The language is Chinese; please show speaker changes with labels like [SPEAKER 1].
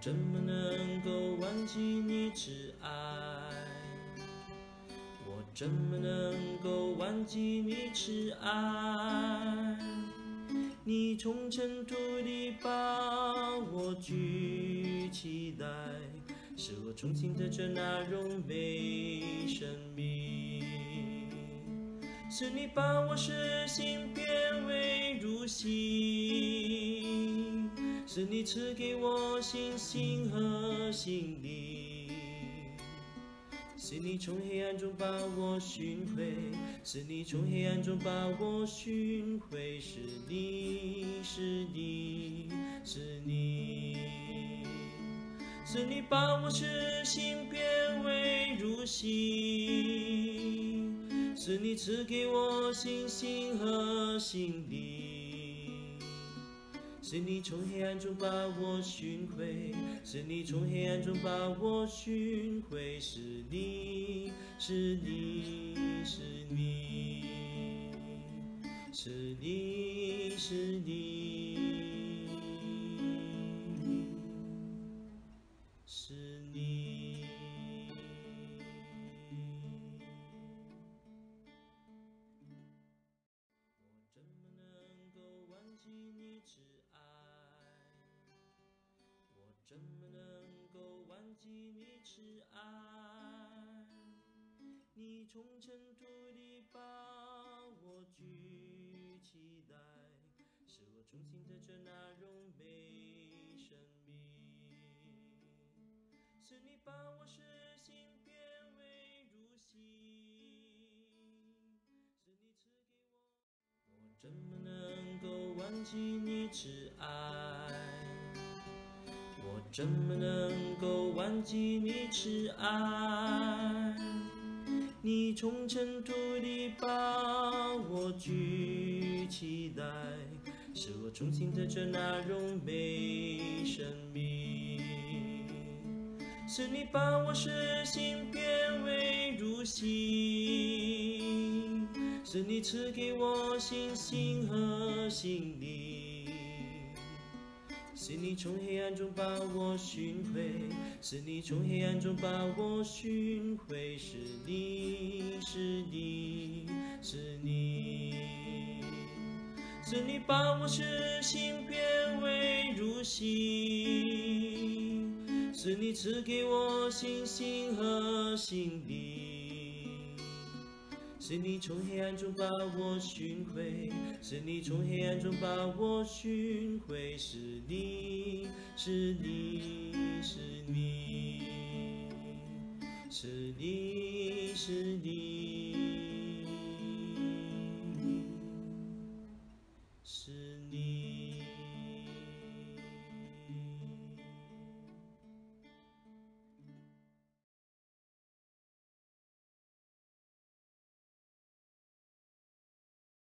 [SPEAKER 1] 怎么能够忘记你挚爱？我怎么能够忘记你挚爱？你从尘土里把我举起来，使我重新得着那荣美生命。是你把我使心变为如新，是你赐给我信心和心力，是你从黑暗中把我寻回，是你从黑暗中把我寻回，是你是你是你，是你把我痴心变为如新。是你赐给我信心和心灵，是你从黑暗中把我寻回，是你从黑暗中把我寻回，是你是你是你是你是你。怎么能够忘记你挚爱？你从尘土里把我举起来，使我重新得着那荣美生命。是你把我使心变为如新，是你赐给我。我怎么能够忘记你挚爱？怎么能够忘记你慈爱？你从尘土里把我举起来，使我重新得着那荣美生命。是你把我使心变为如新，是你赐给我信心和心灵，是你从黑暗中把我寻回，是你从黑暗中把我寻回，是你是你是你，是你把我痴心变为如新。是你赐给我信心和心力，是你从黑暗中把我寻回，是你从黑暗中把我寻回，是你是你是你是你是你。